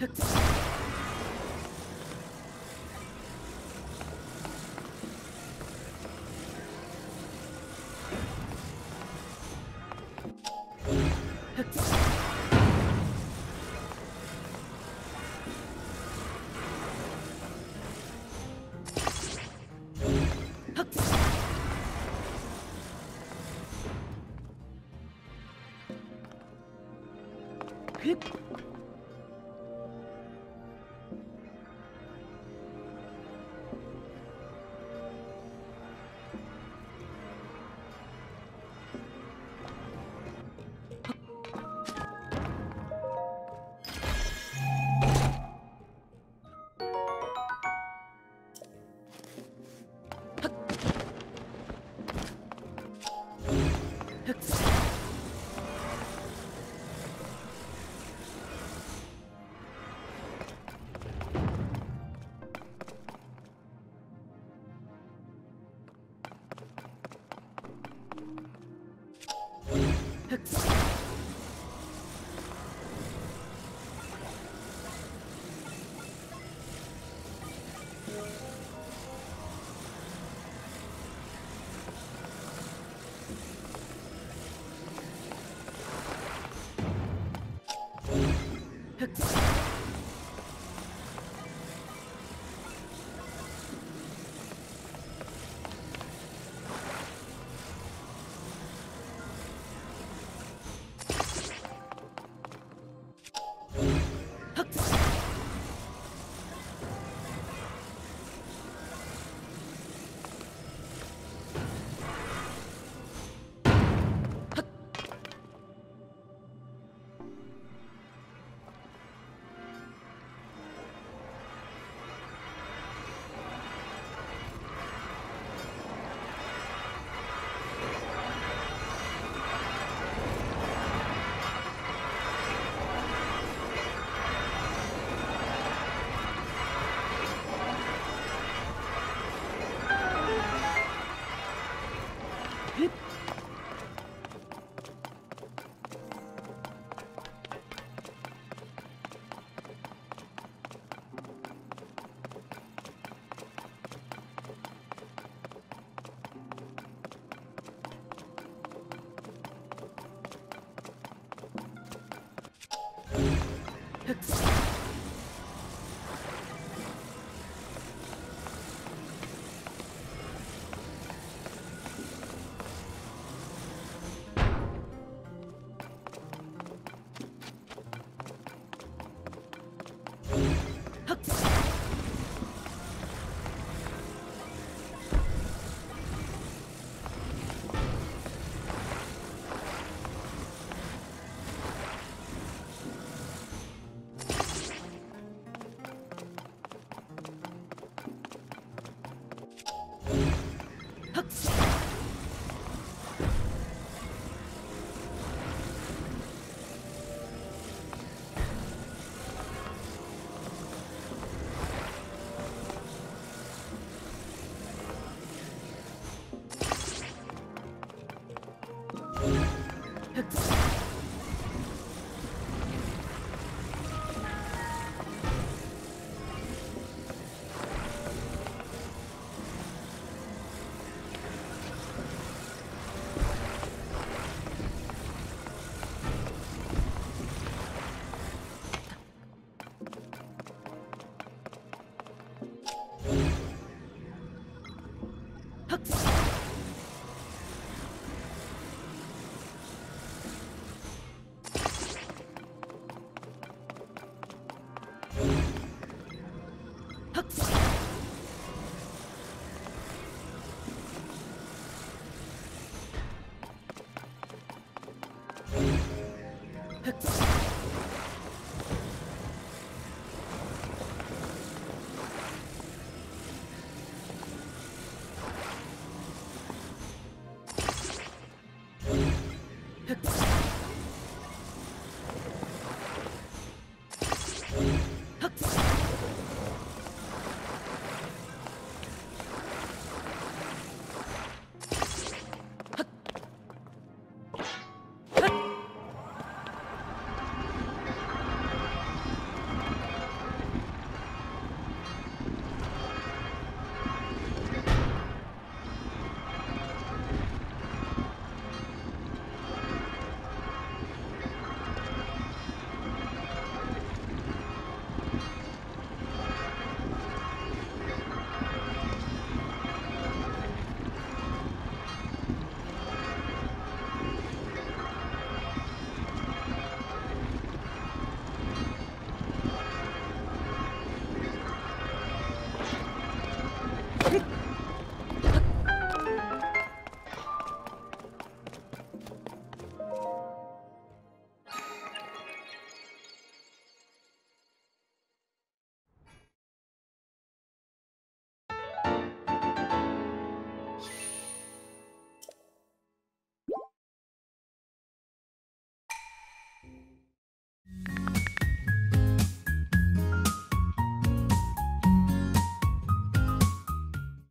Hip. Hooks. Let's go. Huh?